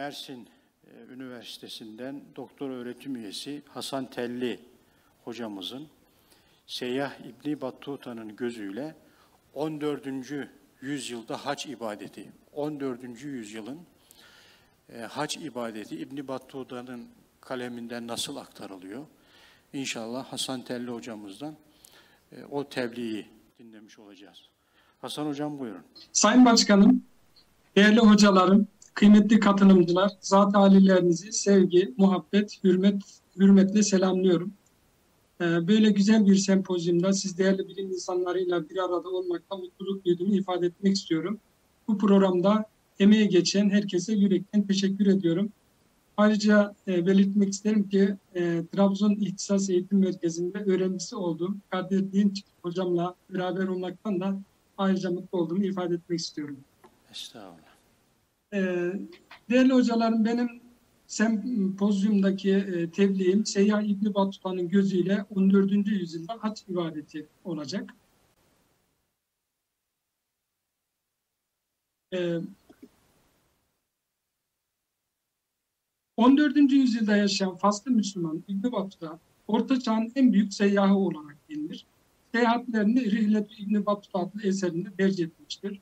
Mersin e, Üniversitesi'nden doktor öğretim üyesi Hasan Telli hocamızın Seyyah İbni Battuta'nın gözüyle 14. yüzyılda hac ibadeti, 14. yüzyılın e, hac ibadeti İbni Battuta'nın kaleminden nasıl aktarılıyor? İnşallah Hasan Telli hocamızdan e, o tebliği dinlemiş olacağız. Hasan hocam buyurun. Sayın Başkanım, değerli hocalarım, kıymetli katılımcılar, zat halilerinizi sevgi, muhabbet, hürmet, hürmetle selamlıyorum. Ee, böyle güzel bir sempozyumda siz değerli bilim insanlarıyla bir arada olmakta mutluluk duyduğumu ifade etmek istiyorum. Bu programda emeğe geçen herkese yürekten teşekkür ediyorum. Ayrıca e, belirtmek isterim ki e, Trabzon İhtisas Eğitim Merkezi'nde öğrencisi olduğum Kadir Dinç hocamla beraber olmaktan da ayrıca mutlu olduğumu ifade etmek istiyorum. Estağfurullah. Ee, değerli hocalarım benim sempozyumdaki e, tebliğim Seyyah İbni Batuta'nın gözüyle 14. yüzyılda hac ibadeti olacak. Ee, 14. yüzyılda yaşayan Faslı Müslüman İbni Batuta, Orta Çağ'ın en büyük seyyahı olarak bilinir. Seyahatlerini Rihlet İbni Batuta adlı eserinde derc etmiştir.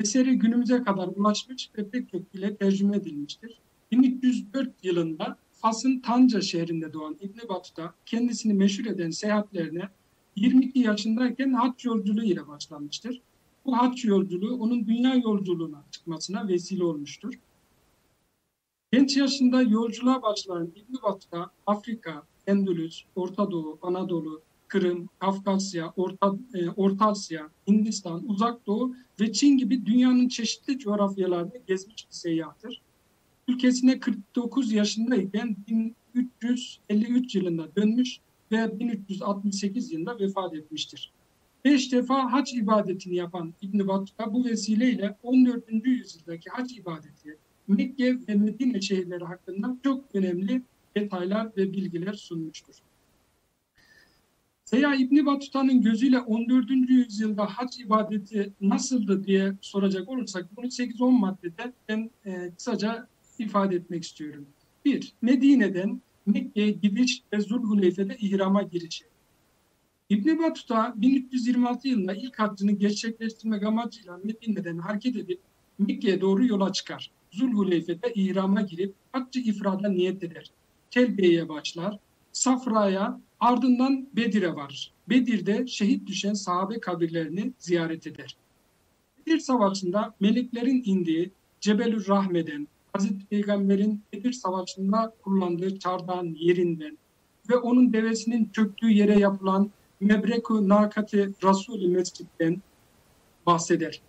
Eseri günümüze kadar ulaşmış ve pek çok dile tercüme edilmiştir. 1304 yılında Fas'ın Tanca şehrinde doğan İbni Batuta kendisini meşhur eden seyahatlerine 22 yaşındayken haç yolculuğu ile başlamıştır. Bu haç yolculuğu onun dünya yolculuğuna çıkmasına vesile olmuştur. Genç yaşında yolculuğa başlayan İbni Batuta Afrika, Endülüs, Orta Doğu, Anadolu, Kırım, Kafkasya, Orta, e, Orta Asya, Hindistan, Uzak Doğu ve Çin gibi dünyanın çeşitli coğrafyalarını gezmiş bir seyyahtır. Ülkesine 49 yaşındayken 1353 yılında dönmüş ve 1368 yılında vefat etmiştir. Beş defa hac ibadetini yapan İbn Battuta bu vesileyle 14. yüzyıldaki hac ibadeti Mekke ve Medine şehirleri hakkında çok önemli detaylar ve bilgiler sunmuştur. Seyyah İbni Batuta'nın gözüyle 14. yüzyılda hac ibadeti nasıldı diye soracak olursak bunu 8-10 maddede ben e, kısaca ifade etmek istiyorum. 1. Medine'den Mekke'ye gidiş ve Zulhuleyfe'de ihrama girişi. İbn Batuta 1326 yılında ilk haccını gerçekleştirmek amacıyla Medine'den hareket edip Mekke'ye doğru yola çıkar. Zulhuleyfe'de ihrama girip haccı ifrada niyet eder. Telbiye'ye başlar. Safra'ya ardından Bedir'e varır. Bedir'de şehit düşen sahabe kabirlerini ziyaret eder. Bedir Savaşı'nda meleklerin indiği Cebelül Rahme'den, Hazreti Peygamber'in Bedir Savaşı'nda kullandığı çardağın yerinden ve onun devesinin çöktüğü yere yapılan Mebreku Nakati Rasulü Mescid'den bahseder.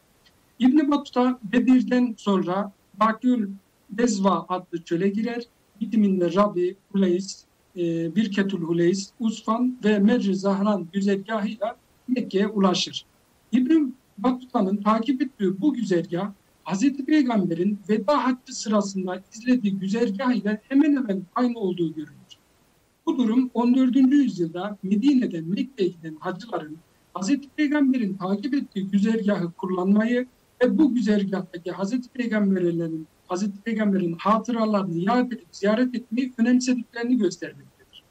İbn Battuta Bedir'den sonra Bakül Bezva adlı çöle girer. Bitiminde Rabi, Huleys, e, Birketül Huleys, Usfan ve Merri Zahran güzergahıyla Mekke'ye ulaşır. İbn Battuta'nın takip ettiği bu güzergah Hz. Peygamber'in veda haccı sırasında izlediği güzergah ile hemen hemen aynı olduğu görülür. Bu durum 14. yüzyılda Medine'den Mekke'ye giden hacıların Hz. Peygamber'in takip ettiği güzergahı kullanmayı ve bu güzergahtaki Hz. Peygamberlerin Hz. Peygamber'in hatıralarını yad edip ziyaret etmeyi önemsediklerini göstermektedir.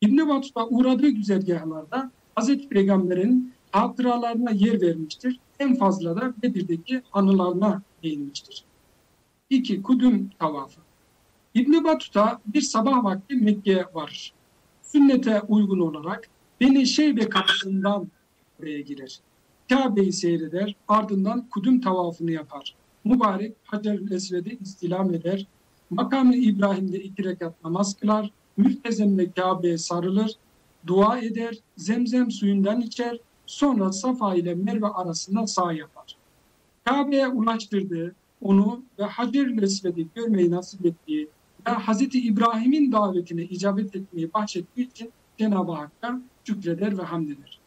İbn Battuta uğradığı güzergahlarda Hz. Peygamber'in hatıralarına yer vermiştir. En fazla da Bedir'deki anılarına değinmiştir. 2. Kudüm tavafı. İbn Battuta bir sabah vakti Mekke'ye varır. Sünnete uygun olarak Beni Şeybe kapısından buraya girer. Kabe'yi seyreder, ardından kudüm tavafını yapar. Mübarek Hacer-ül Esved'i istilam eder. Makamı İbrahim'de iki rekat namaz kılar. Mültezemle Kabe'ye sarılır. Dua eder, zemzem suyundan içer. Sonra Safa ile Merve arasında sağ yapar. Kabe'ye ulaştırdığı, onu ve Hacer-ül Esved'i görmeyi nasip ettiği ve Hz. İbrahim'in davetine icabet etmeyi bahşettiği için Cenab-ı Hakk'a şükreder ve hamd eder.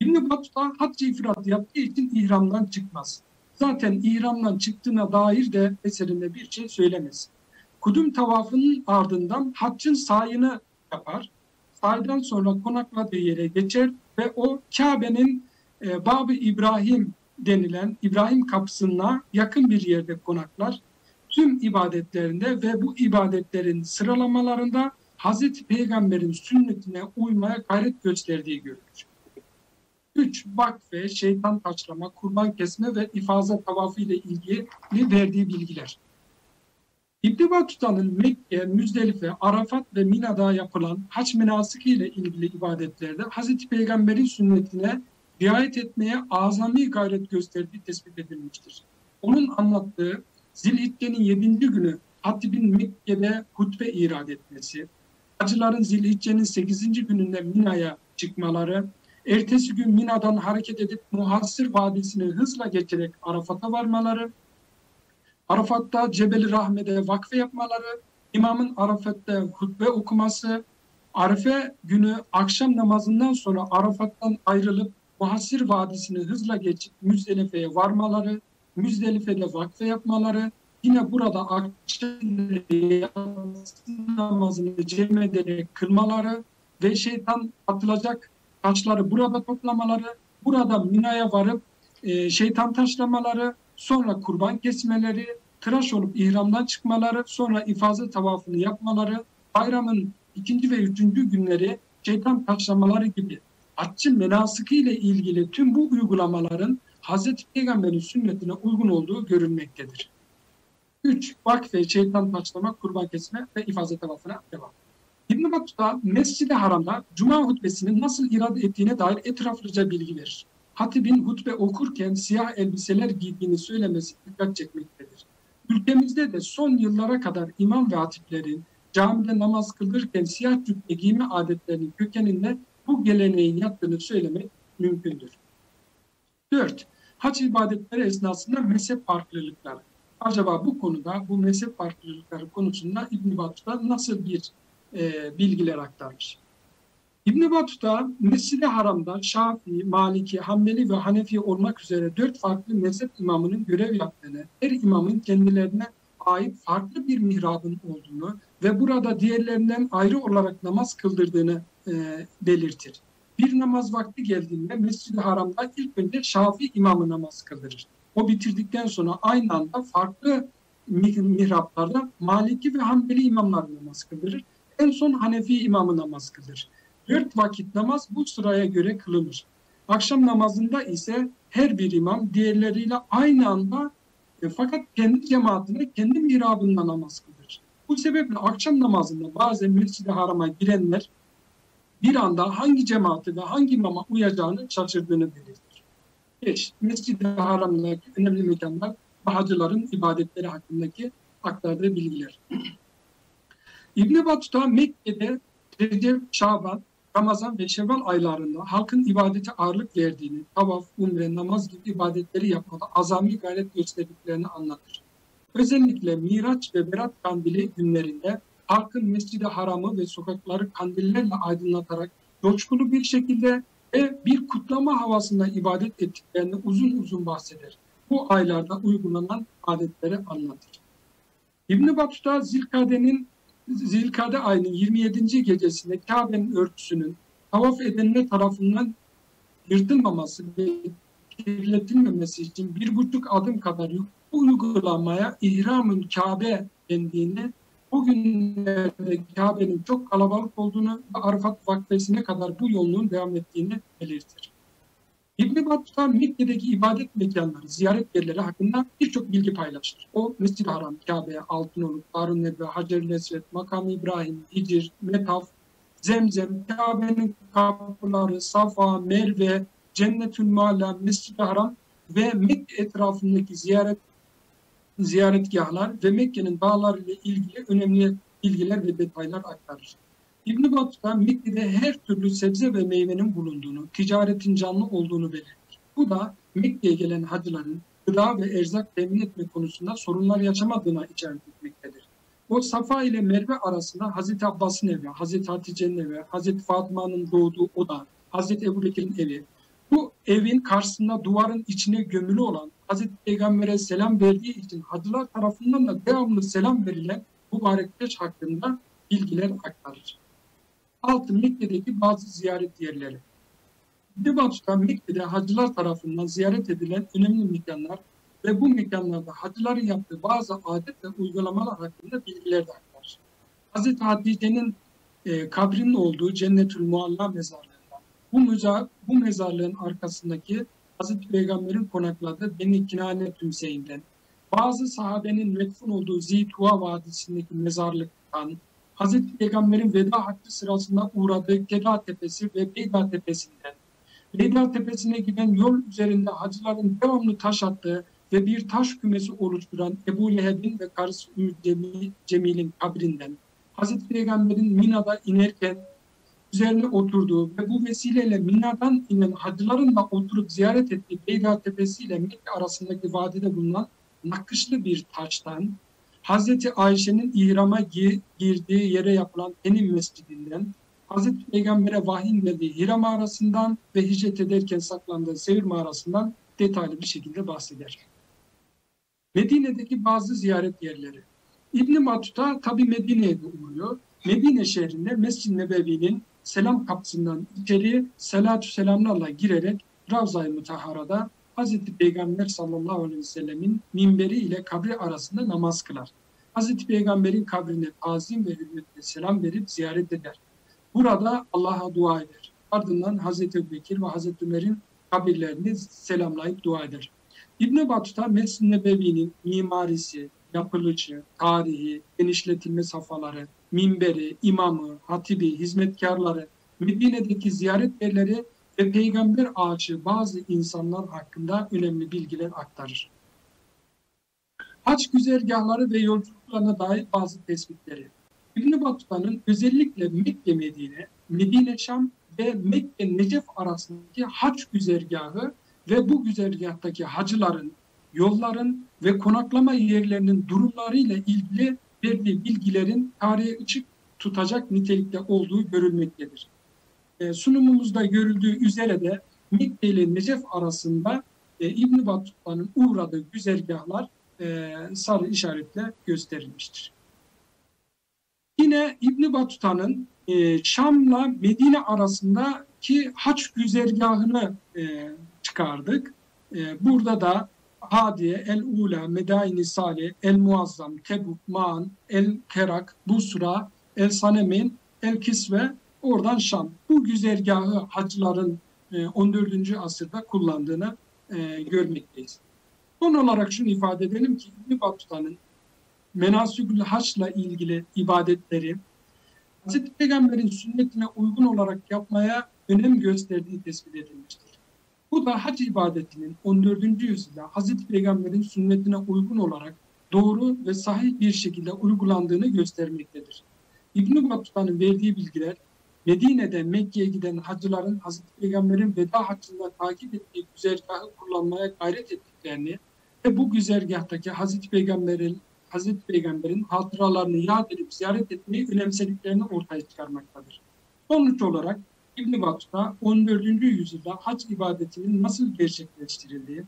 İbn-i Battuta haccı ifrat yaptığı için ihramdan çıkmaz. Zaten ihramdan çıktığına dair de eserinde bir şey söylemez. Kudüm tavafının ardından haccın sayını yapar. Saydan sonra konakladığı yere geçer ve o Kabe'nin e, Bab-ı İbrahim denilen İbrahim kapısına yakın bir yerde konaklar. tüm ibadetlerinde ve bu ibadetlerin sıralamalarında Hazreti Peygamber'in sünnetine uymaya gayret gösterdiği görülür. 3. Vakfe, şeytan taşlama, kurban kesme ve ifaza tavafı ile ilgili verdiği bilgiler. İbn Batuta'nın Mekke, Müzdelife, Arafat ve Mina'da yapılan haç menasiki ile ilgili ibadetlerde Hazreti Peygamber'in sünnetine riayet etmeye azami gayret gösterdiği tespit edilmiştir. Onun anlattığı Zilhicce'nin 7. günü Hatib'in Mekke'de hutbe irad etmesi, hacıların Zilhicce'nin 8. gününde Mina'ya çıkmaları, ertesi gün Mina'dan hareket edip Muhassir Vadisi'ni hızla geçerek Arafat'a varmaları, Arafat'ta Cebeli Rahme'de vakfe yapmaları, imamın Arafat'ta hutbe okuması, Arife günü akşam namazından sonra Arafat'tan ayrılıp Muhassir Vadisi'ni hızla geçip Müzdelife'ye varmaları, Müzdelife'de vakfe yapmaları, yine burada akşam namazını cem ederek kılmaları ve şeytan atılacak taşları burada toplamaları, burada Mina'ya varıp e, şeytan taşlamaları, sonra kurban kesmeleri, tıraş olup ihramdan çıkmaları, sonra ifaze tavafını yapmaları, bayramın ikinci ve üçüncü günleri şeytan taşlamaları gibi haccın menasıkı ile ilgili tüm bu uygulamaların Hazreti Peygamber'in sünnetine uygun olduğu görülmektedir. 3. Vakfe, şeytan taşlama, kurban kesme ve ifaze tavafına devam. İbn Battuta Mescid-i Haram'da Cuma hutbesini nasıl irade ettiğine dair etraflıca bilgi verir. Hatib'in hutbe okurken siyah elbiseler giydiğini söylemesi dikkat çekmektedir. Ülkemizde de son yıllara kadar imam ve hatiplerin camide namaz kıldırırken siyah cübbe giyme adetlerinin kökeninde bu geleneğin yattığını söylemek mümkündür. 4. Hac ibadetleri esnasında mezhep farklılıkları. Acaba bu konuda, bu mezhep farklılıkları konusunda İbn Battuta nasıl bir e, bilgiler aktarmış? İbn Battuta Mescid-i Haram'da Şafii, Maliki, Hanbeli ve Hanefi olmak üzere dört farklı mezhep imamının görev yaptığını, her imamın kendilerine ait farklı bir mihrabın olduğunu ve burada diğerlerinden ayrı olarak namaz kıldırdığını e, belirtir. Bir namaz vakti geldiğinde Mescid-i Haram'da ilk önce Şafii imamı namaz kıldırır. O bitirdikten sonra aynı anda farklı mihraplarda Maliki ve Hanbeli imamlar namaz kıldırır. En son Hanefi imamı namaz kıldırır. Dört vakit namaz bu sıraya göre kılınır. Akşam namazında ise her bir imam diğerleriyle aynı anda e, fakat kendi cemaatine kendi mihrabında namaz kılır. Bu sebeple akşam namazında bazen Mescid-i Haram'a girenler bir anda hangi cemaati ve hangi imama uyacağını şaşırdığını belirtir. 5. Mescid-i Haram'daki önemli mekanlar ve hacıların ibadetleri hakkındaki aktardığı bilgiler. İbn Battuta Mekke'de Recep, Şaban, Ramazan ve Şevval aylarında halkın ibadete ağırlık verdiğini, tavaf, umre, namaz gibi ibadetleri yapmada azami gayret gösterdiklerini anlatır. Özellikle Miraç ve Berat Kandili günlerinde halkın mescidi haramı ve sokakları kandillerle aydınlatarak coşkulu bir şekilde ve bir kutlama havasında ibadet ettiklerini uzun uzun bahseder. Bu aylarda uygulanan adetleri anlatır. İbn Battuta Zilkade'nin Zilkade ayının 27. gecesinde Kabe'nin örtüsünün tavaf edenler tarafından yırtılmaması ve kirletilmemesi için bir buçuk adım kadar uygulamaya ihramın Kabe dendiğini bugünlerde Kabe'nin çok kalabalık olduğunu ve Arafat vakfesine kadar bu yolun devam ettiğini belirtir. İbn Battuta Mekke'deki ibadet mekanları, ziyaret yerleri hakkında birçok bilgi paylaşır. O Mescid-i Haram, Kabe, Altınoluk, Darun Nedve, Hacer-i Nesret, Makam İbrahim, Hicr, Metaf, Zemzem, Kabe'nin kapıları, Safa, Merve, Cennetül Mala, Mescid-i Haram ve Mekke etrafındaki ziyaret ziyaretgahlar ve Mekke'nin dağları ile ilgili önemli bilgiler ve detaylar aktarır. İbn Battuta Mekke'de her türlü sebze ve meyvenin bulunduğunu, ticaretin canlı olduğunu belirtir. Bu da Mekke'ye gelen hacıların gıda ve erzak temin etme konusunda sorunlar yaşamadığına işaret etmektedir. O Safa ile Merve arasında Hazreti Abbas'ın evi, Hazreti Hatice'nin evi, Hazreti Fatıma'nın doğduğu oda, Hazreti Ebu Bekir'in evi. Bu evin karşısında duvarın içine gömülü olan Hazreti Peygamber'e selam verdiği için hacılar tarafından da devamlı selam verilen mübarek hakkında bilgiler aktarır. Altı Mekke'deki bazı ziyaret yerleri. Bir başka Mekke'de hacılar tarafından ziyaret edilen önemli mekanlar ve bu mekanlarda hacıların yaptığı bazı adet ve uygulamalar hakkında bilgiler de aktarır. Hazreti Hatice'nin e, kabrinin olduğu Cennetül Mualla mezarlığında bu, müza, bu mezarlığın arkasındaki Hazreti Peygamber'in konakladığı Beni Kinane Tümseyinden, bazı sahabenin metfun olduğu Zituva Vadisi'ndeki mezarlıktan, Hazreti Peygamber'in veda haccı sırasında uğradığı Keda Tepesi ve Beyda Tepesi'nden, Beyda Tepesi'ne giden yol üzerinde hacıların devamlı taş attığı ve bir taş kümesi oluşturan Ebu Leheb'in ve karısı Ümmü Cemil'in kabrinden, Hazreti Peygamber'in Mina'da inerken üzerine oturduğu ve bu vesileyle Mina'dan inen hacıların da oturup ziyaret ettiği Beyda Tepesi ile Mekke arasındaki vadide bulunan nakışlı bir taştan, Hazreti Ayşe'nin ihrama girdiği yere yapılan Enim Mescidinden, Hazreti Peygamber'e vahyin geldiği Hira mağarasından ve hicret ederken saklandığı Sevir mağarasından detaylı bir şekilde bahseder. Medine'deki bazı ziyaret yerleri. İbn Battuta tabi Medine'ye de uğruyor. Medine şehrinde Mescid-i Nebevi'nin selam kapısından içeri selatü selamlarla girerek Ravza-i Mutahara'da Hazreti Peygamber sallallahu aleyhi ve sellemin minberi ile kabri arasında namaz kılar. Hazreti Peygamber'in kabrine azim ve hürmetle selam verip ziyaret eder. Burada Allah'a dua eder. Ardından Hazreti Bekir ve Hazreti Ömer'in kabirlerini selamlayıp dua eder. İbn Battuta Mescid-i Nebevi'nin mimarisi, yapılışı, tarihi, genişletilme safhaları, minberi, imamı, hatibi, hizmetkarları, Medine'deki ziyaret yerleri ve peygamber ağaçı bazı insanlar hakkında önemli bilgiler aktarır. Haç güzergahları ve yolculuklarına dair bazı tespitleri. İbn Battuta'nın özellikle Mekke Medine, Medine Şam ve Mekke Necef arasındaki haç güzergahı ve bu güzergahtaki hacıların, yolların ve konaklama yerlerinin durumlarıyla ilgili verdiği bilgilerin tarihe ışık tutacak nitelikte olduğu görülmektedir. E, sunumumuzda görüldüğü üzere de Mekke ile Necef arasında e, İbn Battuta'nın uğradığı güzergahlar e, sarı işaretle gösterilmiştir. Yine İbn Battuta'nın e, Şam'la Medine arasındaki haç güzergahını e, çıkardık. E, burada da Hadiye, El Ula, Medaini Salih, El Muazzam, Tebuk, Maan, El Kerak, Busra, El Sanemin, El Kisve, oradan Şam. Bu güzergahı hacıların 14. E, asırda kullandığını e, görmekteyiz. Son olarak şunu ifade edelim ki İbn Battuta'nın menasübül haçla ilgili ibadetleri Hz. Peygamber'in sünnetine uygun olarak yapmaya önem gösterdiği tespit edilmiştir. Bu da hac ibadetinin 14. yüzyılda Hz. Peygamber'in sünnetine uygun olarak doğru ve sahih bir şekilde uygulandığını göstermektedir. İbn Battuta'nın verdiği bilgiler Medine'de Mekke'ye giden hacıların Hz. Peygamber'in veda haccında takip ettiği güzergahı kullanmaya gayret ettiklerini ve bu güzergahtaki Hz. Peygamber'in Hz. Peygamber'in hatıralarını yad edip ziyaret etmeyi önemsediklerini ortaya çıkarmaktadır. Sonuç olarak İbn Battuta 14. yüzyılda hac ibadetinin nasıl gerçekleştirildiği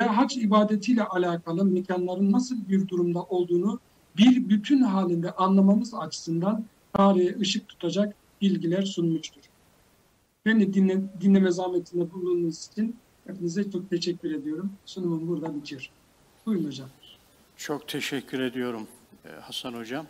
ve hac ibadetiyle alakalı mekanların nasıl bir durumda olduğunu bir bütün halinde anlamamız açısından tarihe ışık tutacak bilgiler sunmuştur. Beni dinle, dinleme zahmetinde bulunduğunuz için hepinize çok teşekkür ediyorum. Sunumum burada bitiyor. Buyurun hocam. Çok teşekkür ediyorum Hasan Hocam.